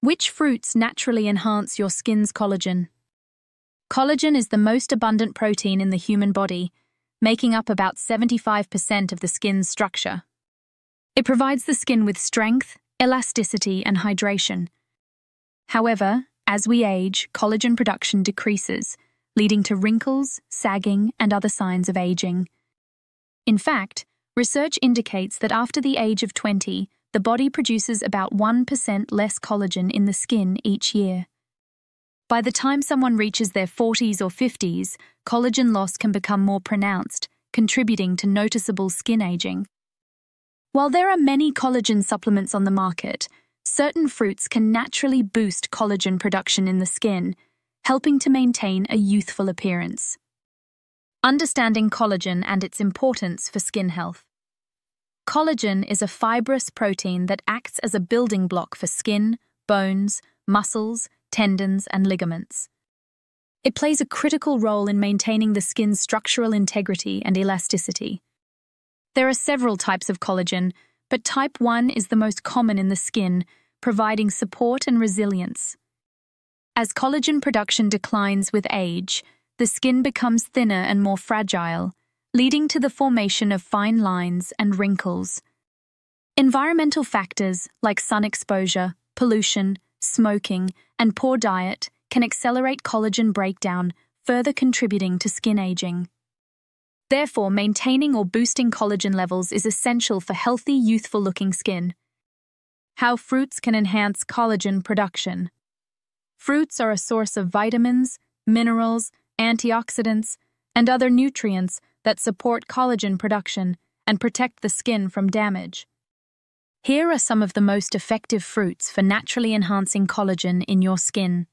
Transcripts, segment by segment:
Which fruits naturally enhance your skin's collagen? Collagen is the most abundant protein in the human body, making up about 75% of the skin's structure. It provides the skin with strength, elasticity, and hydration. However, as we age, collagen production decreases, leading to wrinkles, sagging, and other signs of aging. In fact, research indicates that after the age of 20, the body produces about 1% less collagen in the skin each year. By the time someone reaches their 40s or 50s, collagen loss can become more pronounced, contributing to noticeable skin aging. While there are many collagen supplements on the market, certain fruits can naturally boost collagen production in the skin, helping to maintain a youthful appearance. Understanding collagen and its importance for skin health. Collagen is a fibrous protein that acts as a building block for skin, bones, muscles, tendons, and ligaments. It plays a critical role in maintaining the skin's structural integrity and elasticity. There are several types of collagen, but type 1 is the most common in the skin, providing support and resilience. As collagen production declines with age, the skin becomes thinner and more fragile, leading to the formation of fine lines and wrinkles. Environmental factors like sun exposure, pollution, smoking, and poor diet can accelerate collagen breakdown, further contributing to skin aging. Therefore, maintaining or boosting collagen levels is essential for healthy, youthful looking skin. How fruits can enhance collagen production. Fruits are a source of vitamins, minerals, antioxidants, and other nutrients that support collagen production and protect the skin from damage. Here are some of the most effective fruits for naturally enhancing collagen in your skin.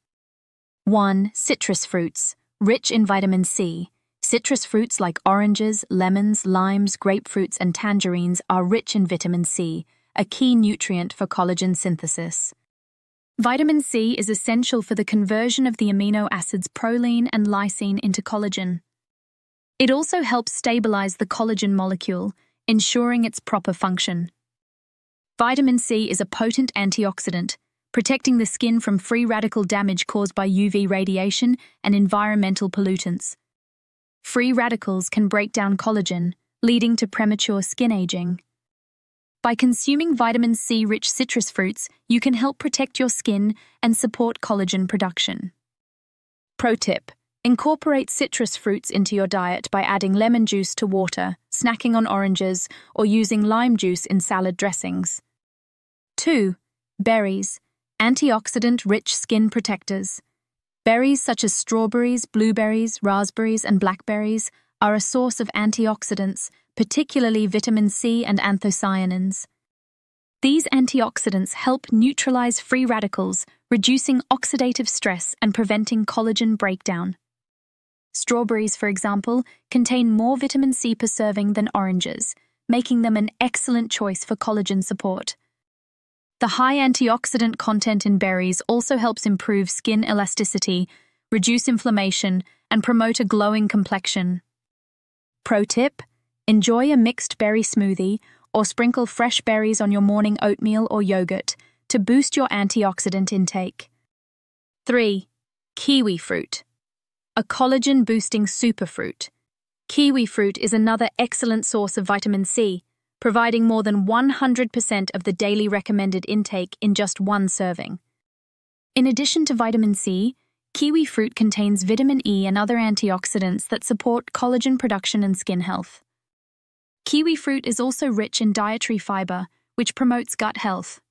1. Citrus fruits, rich in vitamin C. Citrus fruits like oranges, lemons, limes, grapefruits, and tangerines are rich in vitamin C, a key nutrient for collagen synthesis. Vitamin C is essential for the conversion of the amino acids proline and lysine into collagen. It also helps stabilize the collagen molecule, ensuring its proper function. Vitamin C is a potent antioxidant, protecting the skin from free radical damage caused by UV radiation and environmental pollutants. Free radicals can break down collagen, leading to premature skin aging. By consuming vitamin C rich citrus fruits, you can help protect your skin and support collagen production. Pro tip Incorporate citrus fruits into your diet by adding lemon juice to water, snacking on oranges, or using lime juice in salad dressings. 2. Berries, antioxidant rich skin protectors. Berries such as strawberries, blueberries, raspberries, and blackberries are a source of antioxidants, particularly vitamin C and anthocyanins. These antioxidants help neutralize free radicals, reducing oxidative stress and preventing collagen breakdown. Strawberries, for example, contain more vitamin C per serving than oranges, making them an excellent choice for collagen support. The high antioxidant content in berries also helps improve skin elasticity, reduce inflammation, and promote a glowing complexion. Pro tip enjoy a mixed berry smoothie or sprinkle fresh berries on your morning oatmeal or yogurt to boost your antioxidant intake. 3. Kiwi fruit a collagen boosting superfruit. Kiwi fruit is another excellent source of vitamin C, providing more than 100% of the daily recommended intake in just one serving. In addition to vitamin C, kiwi fruit contains vitamin E and other antioxidants that support collagen production and skin health. Kiwi fruit is also rich in dietary fiber, which promotes gut health.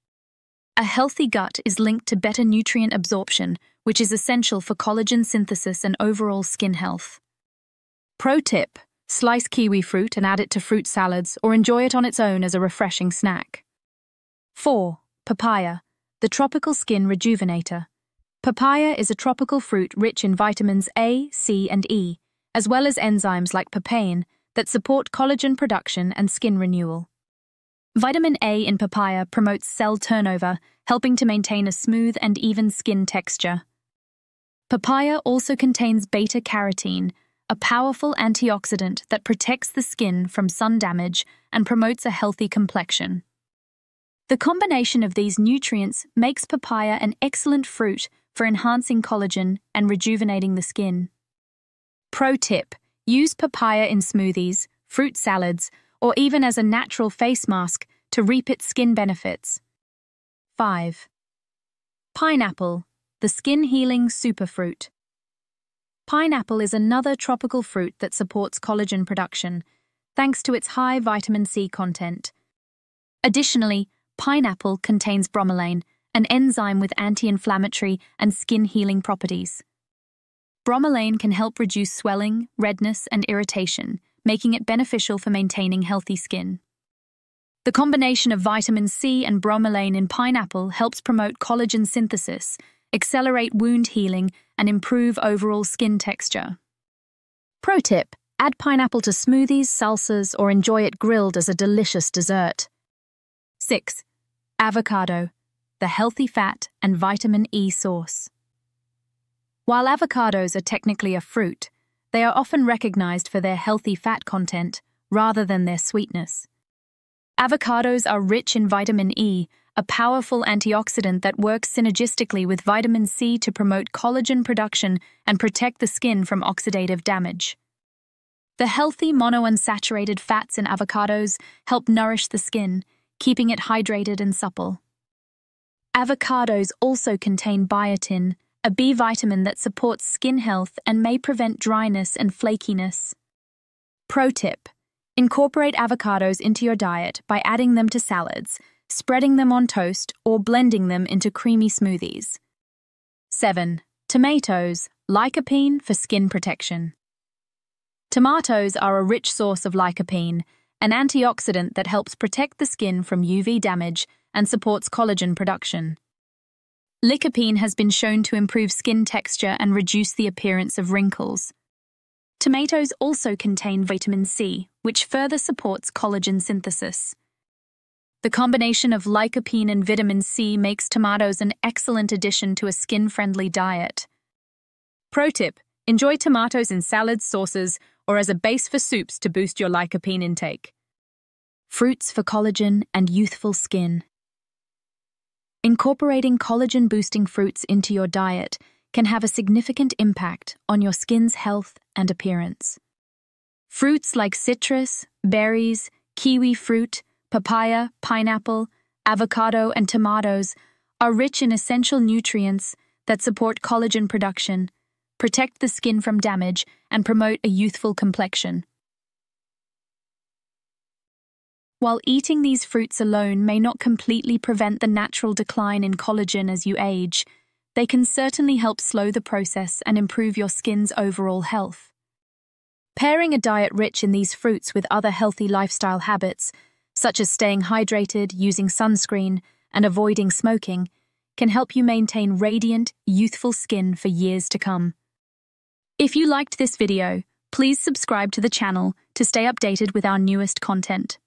A healthy gut is linked to better nutrient absorption, which is essential for collagen synthesis and overall skin health. Pro tip slice kiwi fruit and add it to fruit salads or enjoy it on its own as a refreshing snack. 4. Papaya, the tropical skin rejuvenator. Papaya is a tropical fruit rich in vitamins A, C, and E, as well as enzymes like papain that support collagen production and skin renewal. Vitamin A in papaya promotes cell turnover, helping to maintain a smooth and even skin texture. Papaya also contains beta carotene, a powerful antioxidant that protects the skin from sun damage and promotes a healthy complexion. The combination of these nutrients makes papaya an excellent fruit for enhancing collagen and rejuvenating the skin. Pro tip use papaya in smoothies, fruit salads, or even as a natural face mask to reap its skin benefits. 5. Pineapple, the skin healing superfruit. Pineapple is another tropical fruit that supports collagen production, thanks to its high vitamin C content. Additionally, Pineapple contains bromelain, an enzyme with anti-inflammatory and skin-healing properties. Bromelain can help reduce swelling, redness, and irritation, making it beneficial for maintaining healthy skin. The combination of vitamin C and bromelain in pineapple helps promote collagen synthesis, accelerate wound healing, and improve overall skin texture. Pro tip, add pineapple to smoothies, salsas, or enjoy it grilled as a delicious dessert. 6. Avocado, the healthy fat and vitamin E source. While avocados are technically a fruit, they are often recognized for their healthy fat content rather than their sweetness. Avocados are rich in vitamin E, a powerful antioxidant that works synergistically with vitamin C to promote collagen production and protect the skin from oxidative damage. The healthy monounsaturated fats in avocados help nourish the skin, keeping it hydrated and supple. Avocados also contain biotin, a B vitamin that supports skin health and may prevent dryness and flakiness. Pro tip Incorporate avocados into your diet by adding them to salads, spreading them on toast, or blending them into creamy smoothies. 7. Tomatoes, lycopene for skin protection. Tomatoes are a rich source of lycopene, an antioxidant that helps protect the skin from UV damage and supports collagen production. Lycopene has been shown to improve skin texture and reduce the appearance of wrinkles. Tomatoes also contain vitamin C, which further supports collagen synthesis. The combination of lycopene and vitamin C makes tomatoes an excellent addition to a skin-friendly diet. Pro tip, enjoy tomatoes in salads, sauces, or as a base for soups to boost your lycopene intake. Fruits for collagen and youthful skin. Incorporating collagen boosting fruits into your diet can have a significant impact on your skin's health and appearance. Fruits like citrus, berries, kiwi fruit, papaya, pineapple, avocado, and tomatoes are rich in essential nutrients that support collagen production protect the skin from damage, and promote a youthful complexion. While eating these fruits alone may not completely prevent the natural decline in collagen as you age, they can certainly help slow the process and improve your skin's overall health. Pairing a diet rich in these fruits with other healthy lifestyle habits, such as staying hydrated, using sunscreen, and avoiding smoking, can help you maintain radiant, youthful skin for years to come. If you liked this video, please subscribe to the channel to stay updated with our newest content.